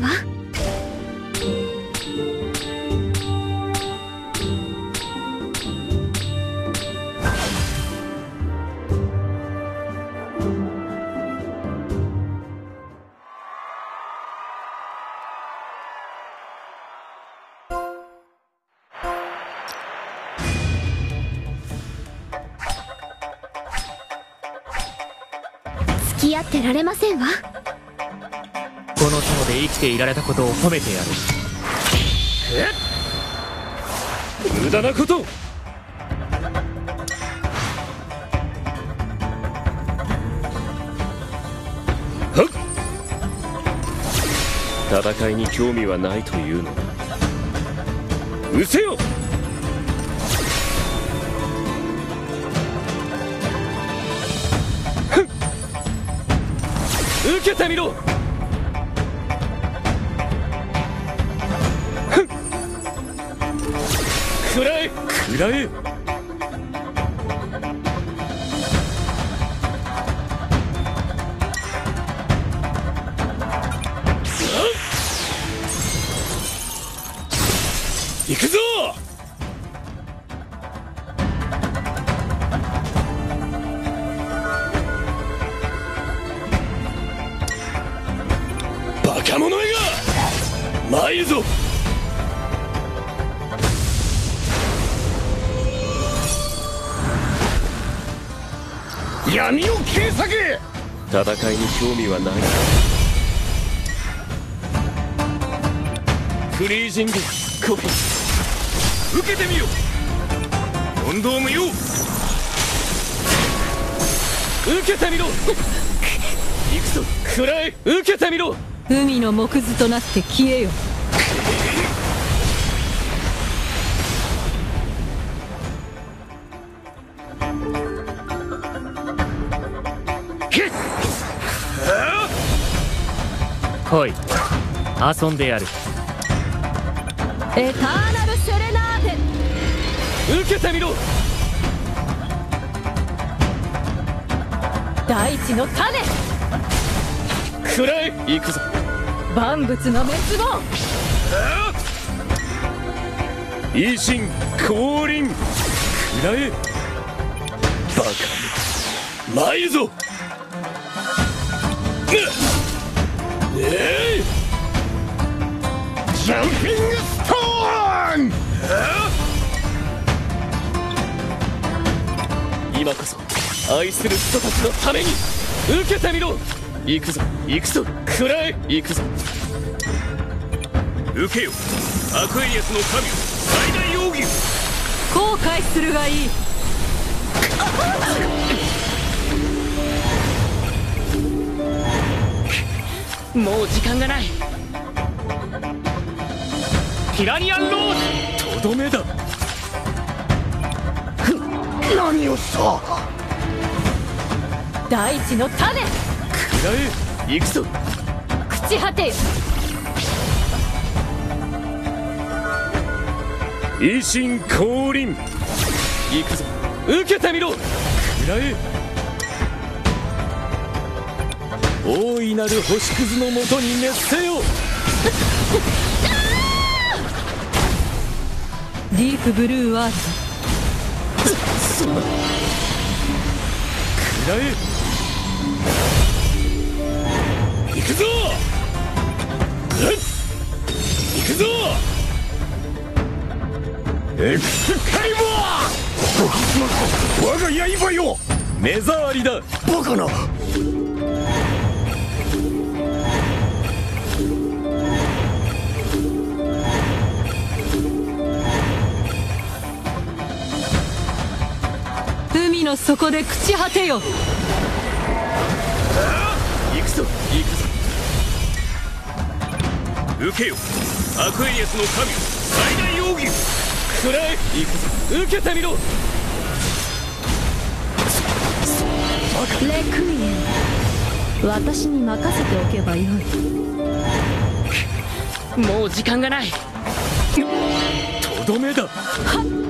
んわ付き合ってられませんわ。きていられたことを褒めてやる。無駄なこと。はっ。戦いに興味はないというのだ。うせよ。ふん受けてみろ。食らえ行くぞ！バカ者めが参るぞ！闇を切り裂け戦いに興味はない。フリージング。コピー。受けてみよ問答無用。受けてみろ。行くぞ。食らえ受けてみろ。海の木図となって消えよ来い。遊んでやる。エターナルセレナーテ受けてみろ。大地の種。食らえ。行くぞ。万物の滅亡。維新降臨。食らえ。バカ。め参るぞジャンピングストーン今こそ愛する人たちのために受けてみろ。行くぞ。行くぞ。食らえ行くぞ。受けよ。アクエリアスの神最大容疑後悔するがいいもう時間がない。ティラニアンローとどめだ。何をした大地の種。食らえ。行くぞ。朽ち果てよ。維新降臨。行くぞ。受けてみろ。食らえ大いなる星屑のもとに熱せよ。ディープブルーワールそんな食らえ。行くぞ。うん行くぞ。エクスカリバー我が刃よ。目障りだ。バカなの底で朽ち果てよ。行くぞ行くぞ。受けよ。アクエリアスの神最大容疑食らえ。行くぞ受けてみろ。レクイエン私に任せておけばよい。もう時間がない。とどめだ。は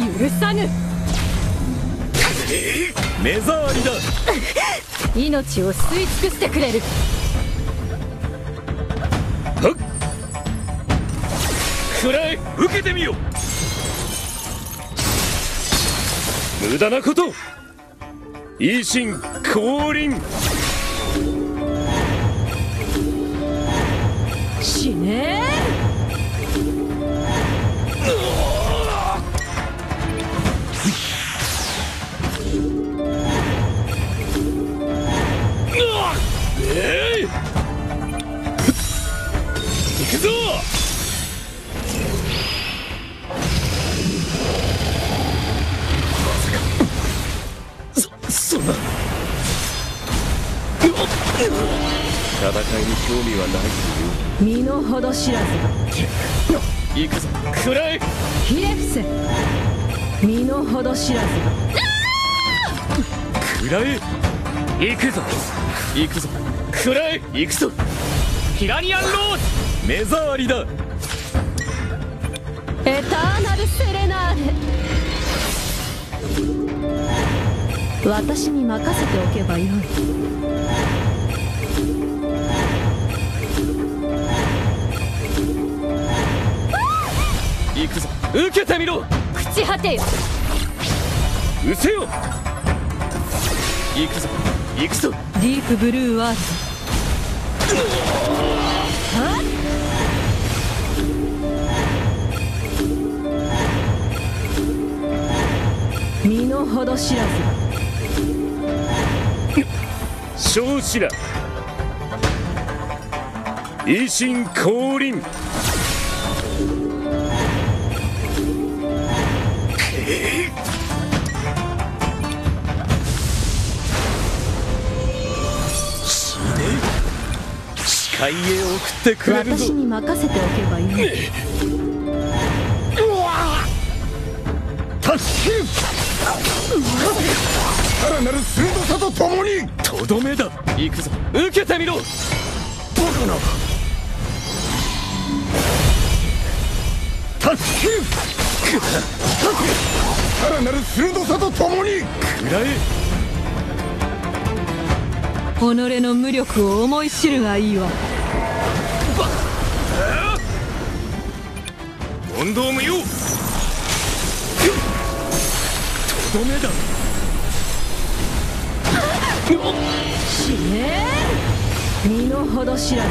許さぬ。目障りだ。命を吸い尽くしてくれる。はっ。食らえ受けてみよ無駄なこと。維新降臨戦いに興味はない身の程知らず行くぞ。食らえひれ伏せ身の程知らず食らえ行くぞ。行くぞ。食らえ行くぞ。ヒラニアンローズ目障りだエターナルセレナーデ私に任せておけばよい行くぞ。受けてみろ。朽ち果てよ。失せよ。行くぞ。行くぞ。ディープブルーワールド。身の程知らず。少子ら維新降臨視界へ送ってくれるぞ。私に任せておけばよい助ける。さらなる鋭さとともに。とどめだ。行くぞ。受けてみろ。バカな助ける。さらなる鋭さとともに。食らえ。己の無力を思い知るがいいわ問答無用。とどめだ。死ね身の程知らず。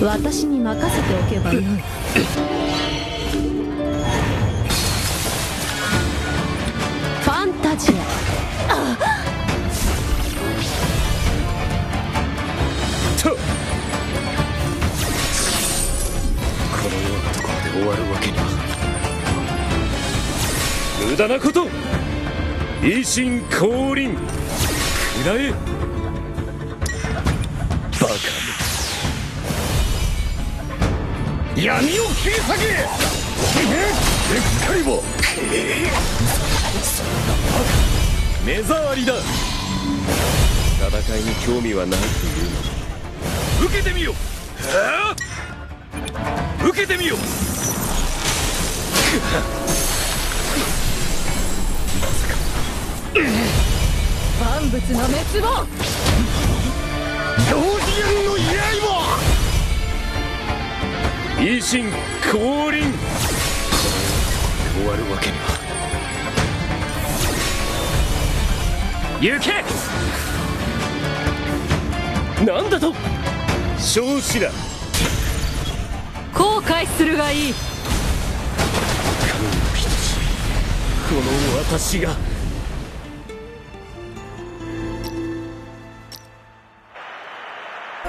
が私に任せておけばよい終わるわけには。無駄なこと。維新降臨。食らえバカめ。闇を切り裂け。エクスカリバーそんなバカ目障りだ戦いに興味はないというのに受けてみよはあ受けてみよ万物の滅亡。表示園の刃維新降臨。終わるわけには。行け。なんだと？少子ら後悔するがいい。この私が。お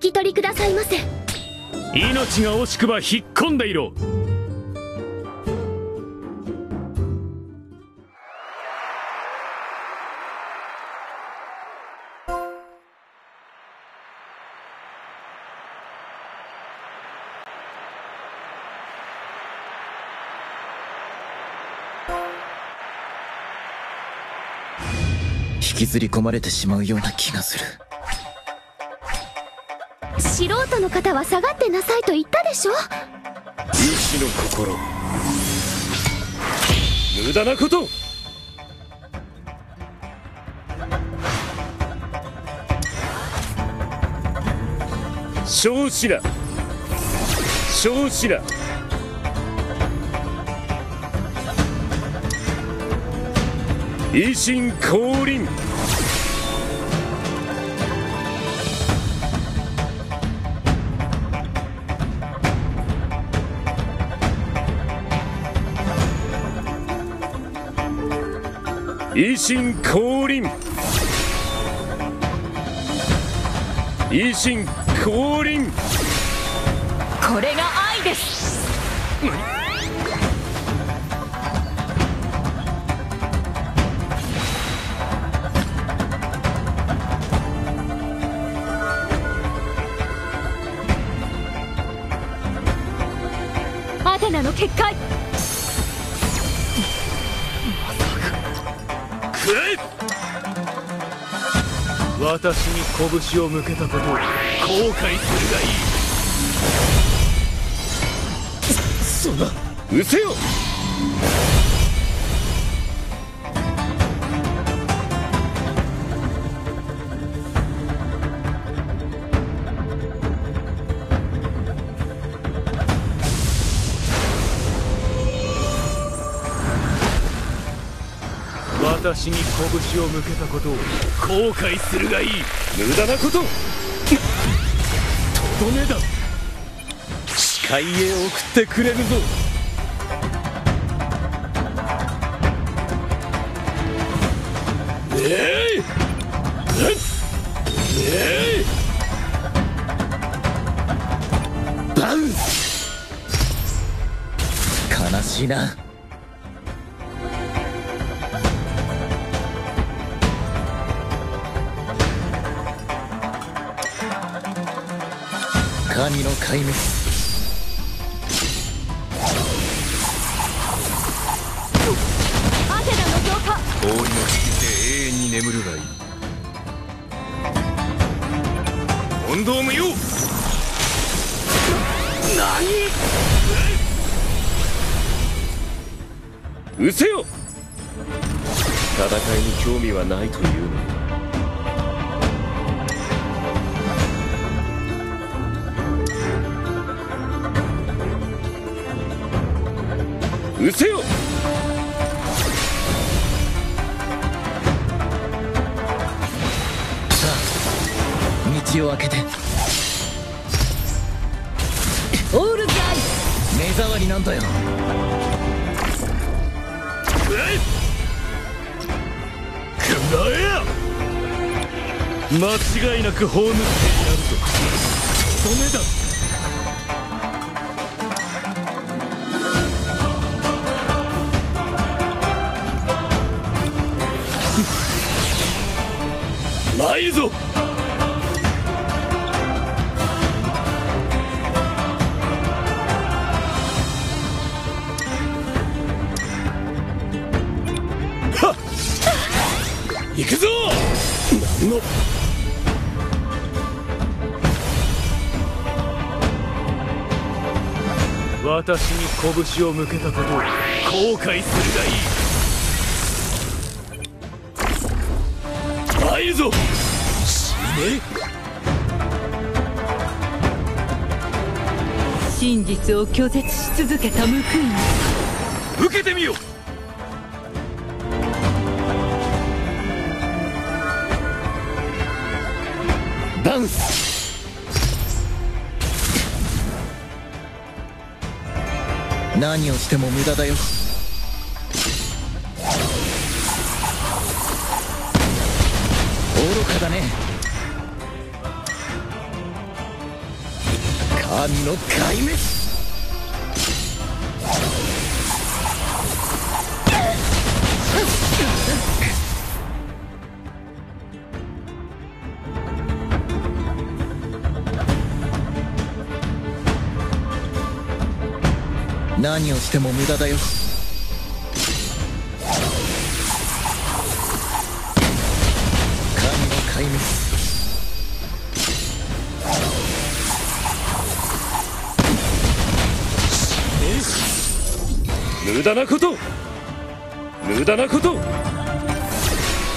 引き取りくださいませ。命が惜しくば引っ込んでいろ引きずり込まれてしまうような気がする。素人の方は下がってなさいと言ったでしょ？意志の心。無駄なこと。少子ら少子ら維新降臨維新降臨維新降臨これが愛です。アテナの結界。私に拳を向けたことを後悔するがいい。そそんな。うせよ。私に拳を向けたことを後悔するがいい。無駄なこと。とどめだ。視界へ送ってくれるぞ。えい。えい。えい。バウン。悲しいな滅氷の地で永遠に眠るがいい。問答無用何？うせよ。戦いに興味はないというのにうせよさあ道を開けて。オールズアイ目障りなんだよ。くらえくらえや間違いなく葬ってやるぞ。とどめだ私に拳を向けたことを後悔するがいい。参るぞ。死ね。真実を拒絶し続けた報いに受けてみよバ何をしても無駄だよ。愚かだね。神の壊滅。何をしても無駄だよ。神の壊滅。無駄なこと。無駄なこと。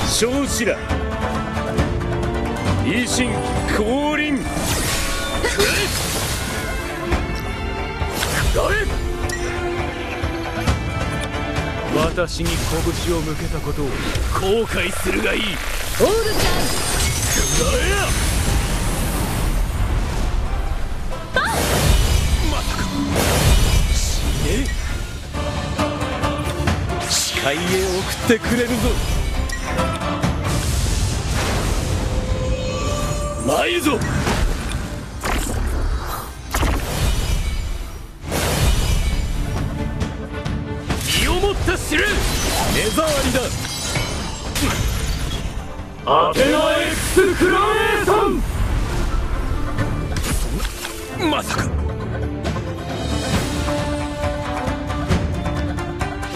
少子ら維新降臨。くらえ私に拳を向けたことを後悔するがいい。オールちくらえやまさか。死ね。視界へ送ってくれるぞ。参るぞ目障りだ。アテナ X クラネーション。まさか。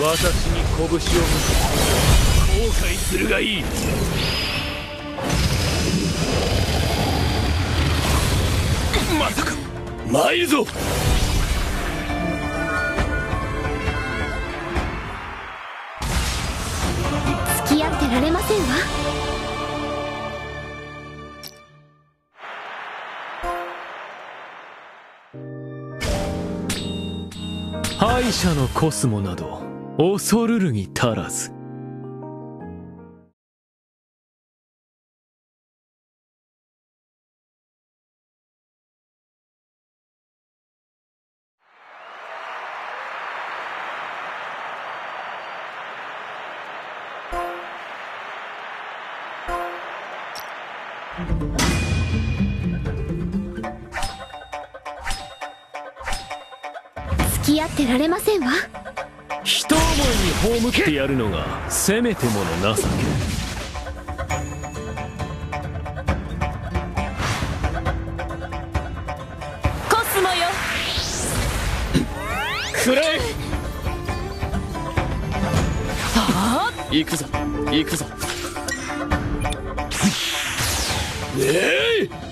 私に拳を向け後悔するがいい。まさか。参るぞせんわ敗者のコスモなど恐るるに足らず。られませんわ。一思いに葬ってやるのがせめてもの情け。コスモよ。くらえ行くぞ行くぞ。え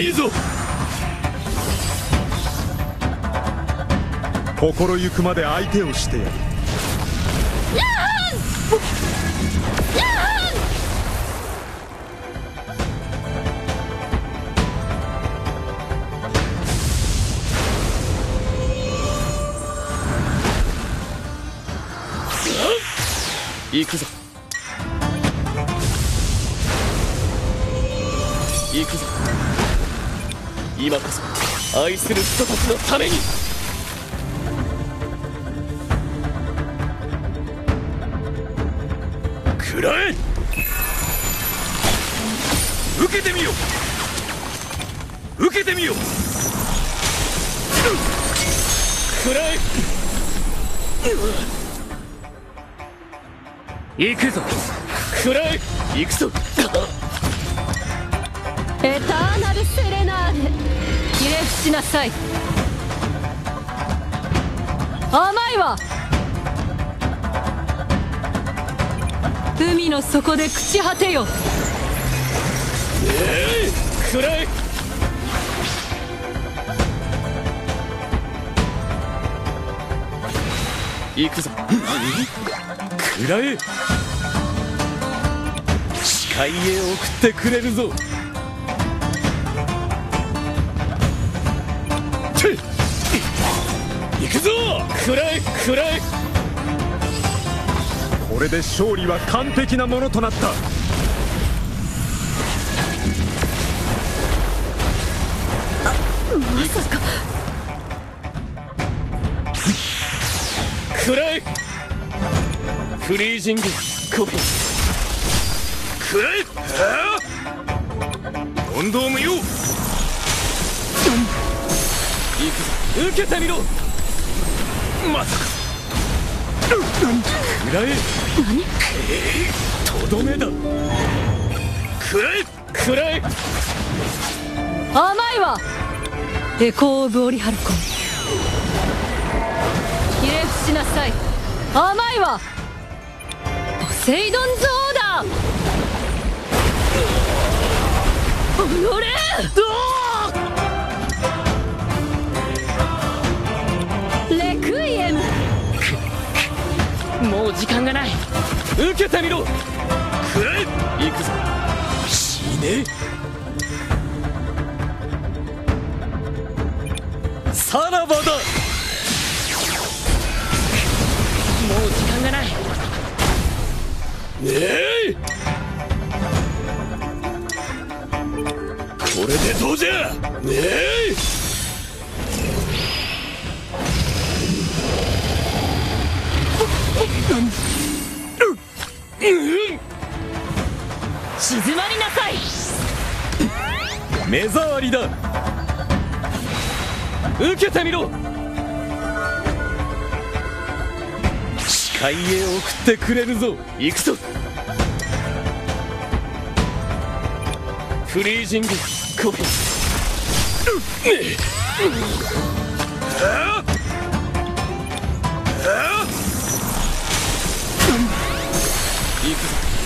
い参るぞ。心ゆくまで相手をしてやる。行くぞ。行くぞ。今こそ愛する人たちのために。食らえ！受けてみよ！受けてみよ！食らえ！行くぞ！食らえ！行くぞエターナルセレナーデ。ひれ伏しなさい。甘いわ。海の底で朽ち果てよ。えい食らえ行くぞ。食らえ視界へ送ってくれるぞくぞ食らえ食らえこれで勝利は完璧なものとなった。まさか。食らえフリージング。コピー食らえああ。問答無用。行くぞ受けてみろまさか食らえ何とどめだ食らえ食らえ甘いわエコー・オブ・オリハルコンひれ伏しなさい甘いわポセイドンズ・オーダーおのれレう時間がない。受けてみろ。くらえ行くぞ。死ね。さらばだ。もう時間がない。え。これでどうじゃ。ねえ。静まりなさい。目障りだ。受けてみろ。視界へ送ってくれるぞ。行くぞ。フリージング。コフィ行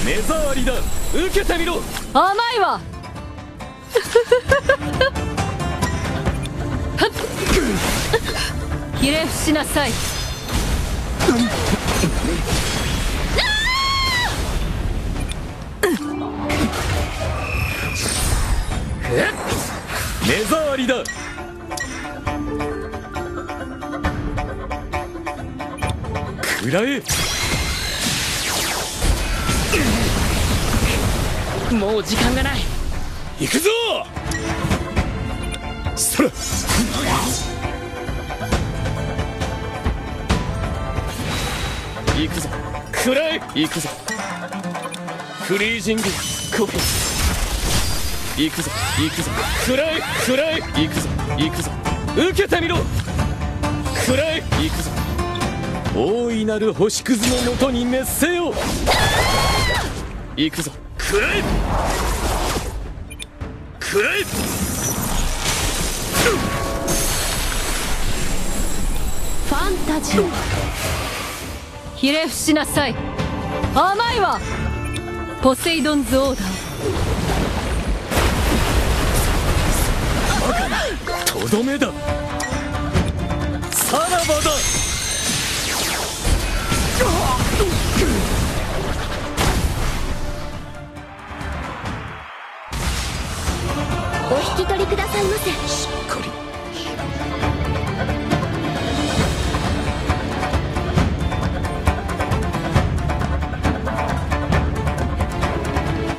目障りだ。受けてみろ。甘いわ。ひれ伏しなさい。目障りだ。くらえもう時間がない。行くぞ！そら行くぞ。くらえ行くぞ。フリージング。コフィ行くぞ。行くぞ。くらえくらえ行くぞ。行くぞ。受けてみろ。くらえ行くぞ大いなる星屑のもとに滅せよ。行くぞ。くらえくらえファンタジー。ひれ伏しなさい。甘いわ。ポセイドンズオーダー。とどめだ。さらばだ取りくださいませ。